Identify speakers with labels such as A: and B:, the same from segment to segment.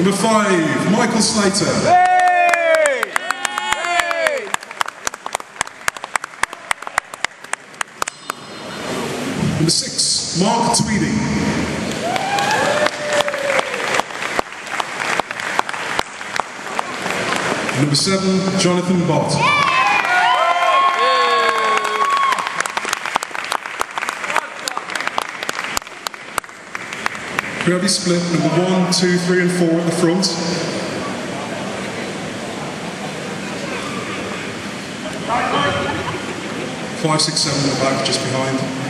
A: Number five, Michael Slater. Number six, Mark Tweedy. Number seven, Jonathan Bott. Kirby split number one, two, three, and four at the front. Five, six, seven at the back, just behind.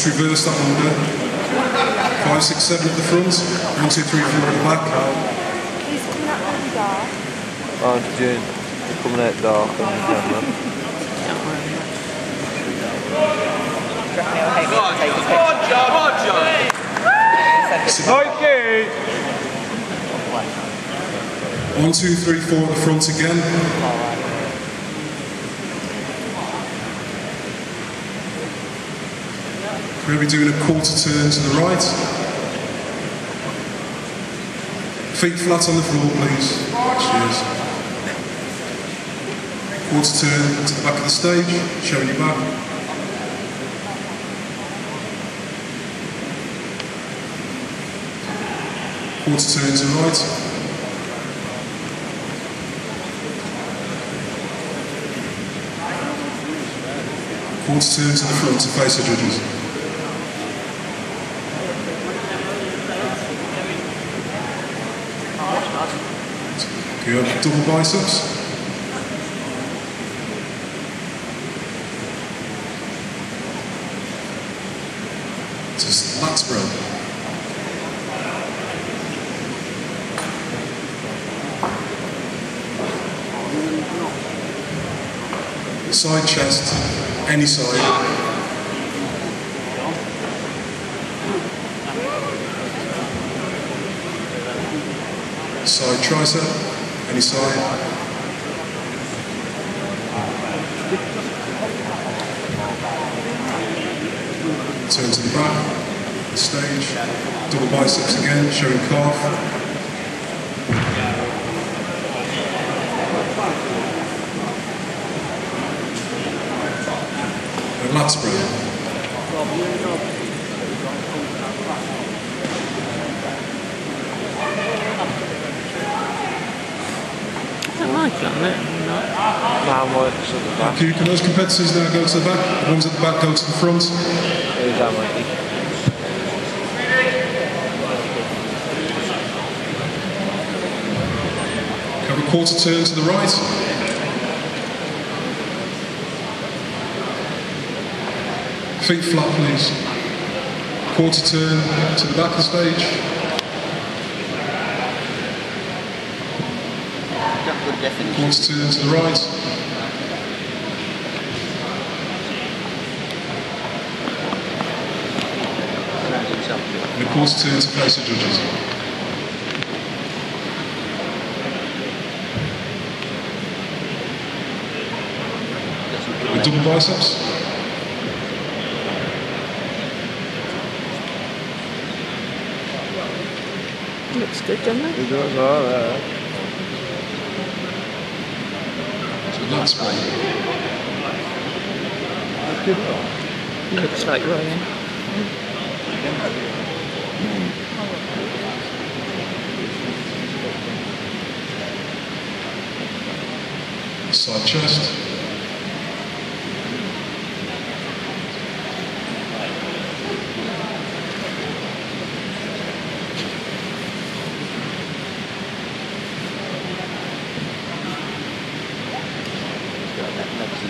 A: Just reverse that order. Five, six, seven at the front. One, two, three, four at the back.
B: He's coming out really dark.
C: Aren't you? You're coming out dark on the camera.
D: Okay.
A: One, two, three, four at the front again. We're going to be doing a quarter turn to the right. Feet flat on the floor, please. Cheers. Quarter turn to the back of the stage, showing your back. Quarter turn to the right. Quarter turn to the front to face the judges. Good. Double biceps. Just lat spread. Side chest, any side. Side tricep, any side. Turn to the back, the stage, double biceps again, showing calf. And lat spread.
E: I don't like no.
C: Man works at the back.
A: Thank. Can those competitors now go to the back? The ones at the back go to the front.
C: Who's that, matey?
A: Have a quarter turn to the right. Feet flat, please. Quarter turn to the back of the stage. Quarter turn to the right. And a quarter turn to face the judges. With double biceps.
E: Looks good, doesn't it?
C: Who does all that?
A: So that's right.
E: Looks like Ryan.
A: Side chest.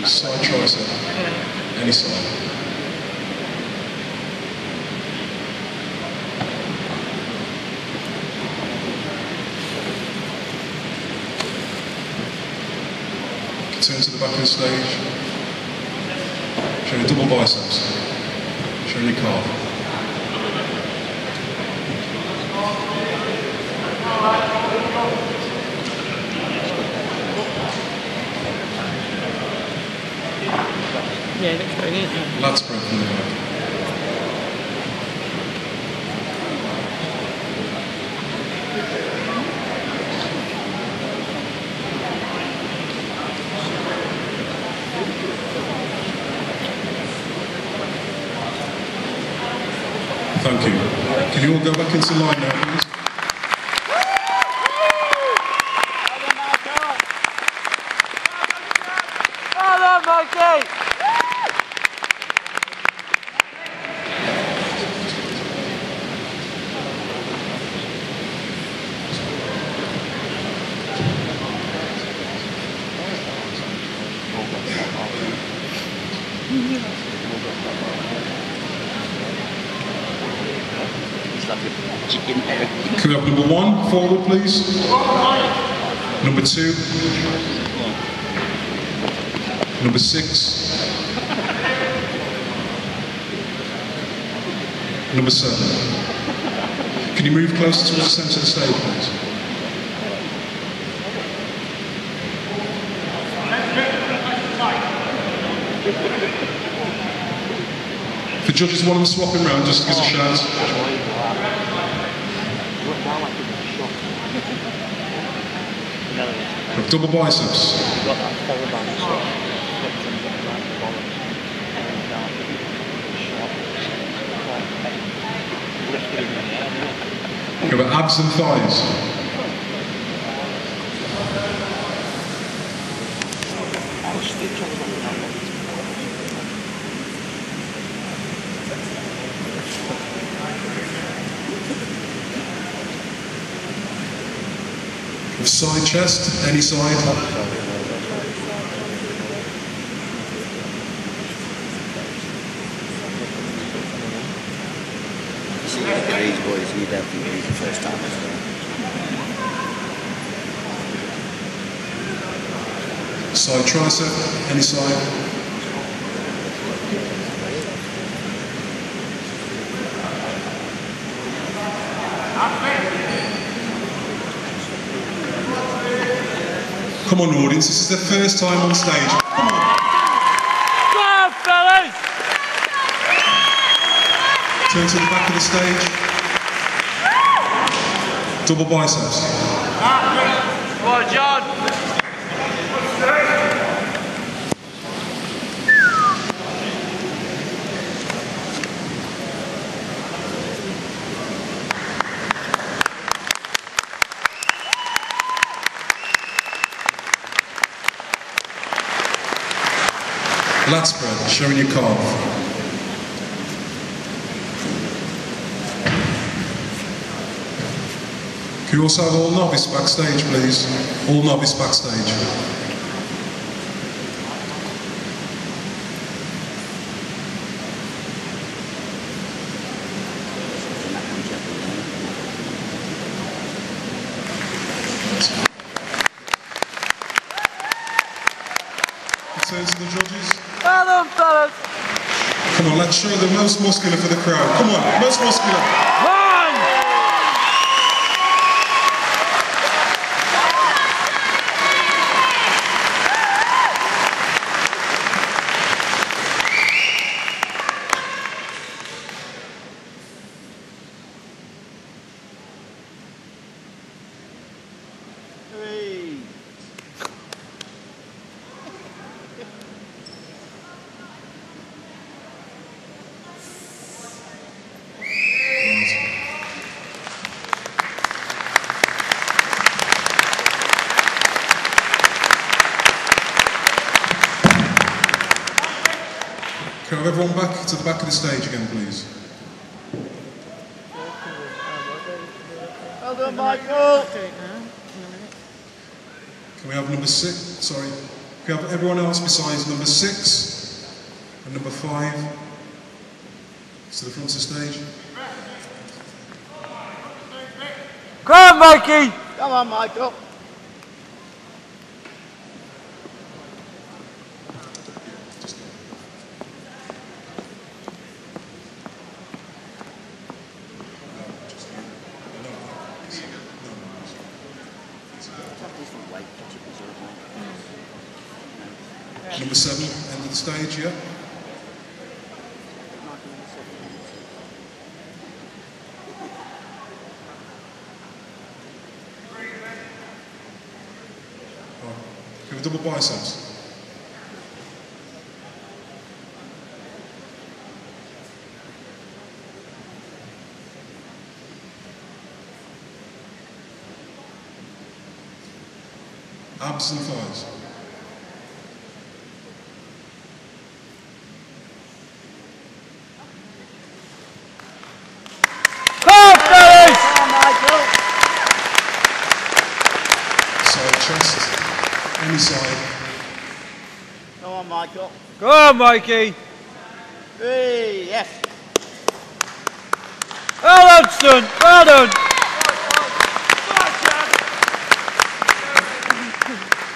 A: Side tricep. Any side. Turn to the back of the stage. Showing double biceps. Show your card.
E: Yeah, looks very neat. yeah.
A: Lat spread from the right. Thank you. Can you all go back into line now, please?
D: It's like a chicken egg.
A: Can we have number one forward, please? Number two. Number six. Number seven. Can you move closer towards the centre of the stage, please? The judges want them swapping round, just give us a shout. Double biceps. You have abs and thighs. Have side chest, any side.
D: See, these boys, you definitely need the first time as well.
A: Side tricep, any side. Come on, audience, this is the first time on stage. Come on. fellas! Turn to the back of the stage. Double biceps. Lat showing your calf. Can you also have all novice backstage, please? All novice backstage. Turn to the judges. Come on, let's show the most muscular for the crowd. Come on, most muscular. Have everyone back to the back of the stage again, please?
E: Well done, Michael. Do it now. in a minute.
A: Can we have number six? Sorry. Can we have everyone else besides number six and number five to the front of the stage?
F: Come on, Mikey!
D: Come on, Michael. different weight categories, aren't
A: Number seven, end of the stage, yeah? Right. Give a double biceps. Abs and thighs.
F: Come on, fellas!
A: Side chest. Any side.
D: Come on, Michael.
F: Go on, Mikey.
D: Hey, yes.
F: Well done, son. Well done.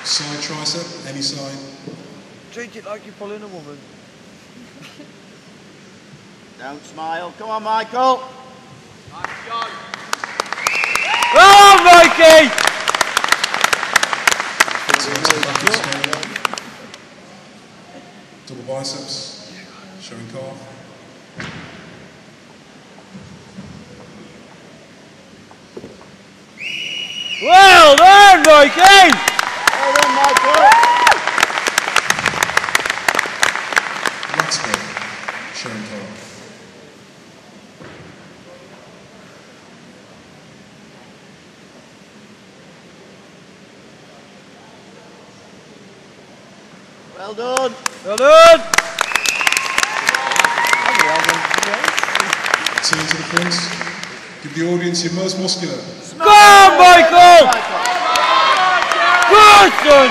A: Side tricep. Any side.
F: Treat it like you're pulling a woman.
D: Don't smile. Come on, Michael.
F: Well on, Mikey.
A: Turn to the back of the stage. Double biceps. Showing calf.
F: Well done, Mikey.
D: Well done, Michael.
A: Lat spread. Showing calf.
D: Well done.
F: Well done.
A: Turn to the front. Give the most muscular.
F: On, Michael. Good, son.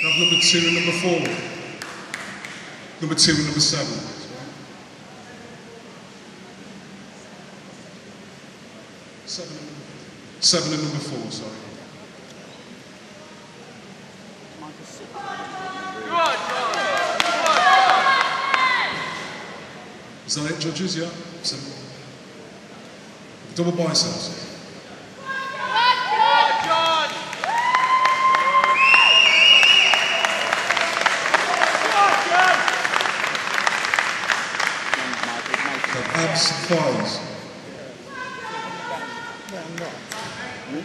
A: Grab number two and number four. Number two and number seven. Seven seven and number four, sorry. Is that it, judges? Yeah? So, double biceps.
D: Come on, Michael. Michael.
A: Got abs, thighs.
E: Well, not. I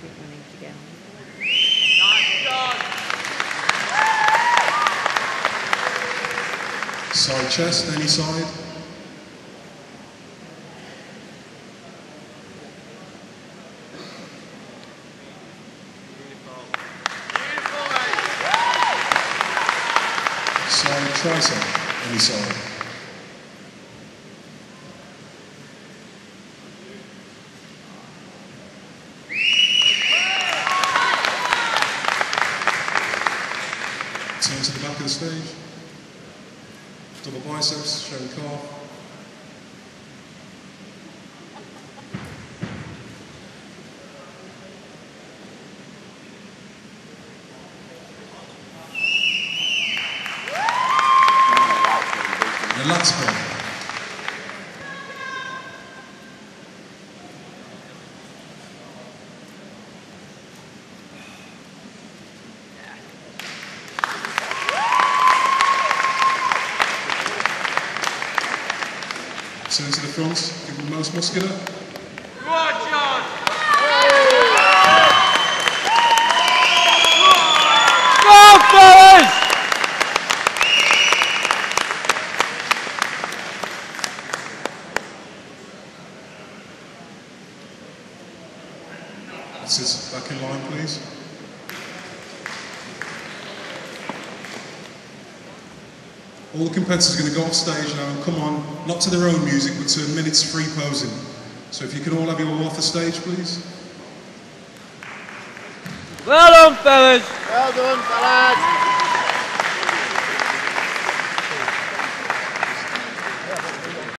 E: think we need to get on.
A: Side chest, any side. Side tricep, any side. Turn to the back of the stage. Double biceps, showing calf. And a lat spread. Turn to the them the most muscular.
F: Go, fellas.
A: Sit back in line, please. All the competitors are going to go off stage now and come on, not to their own music, but to minutes free posing. So if you could all have your all off the stage, please.
F: Well done, fellas.
D: Well done, fellas.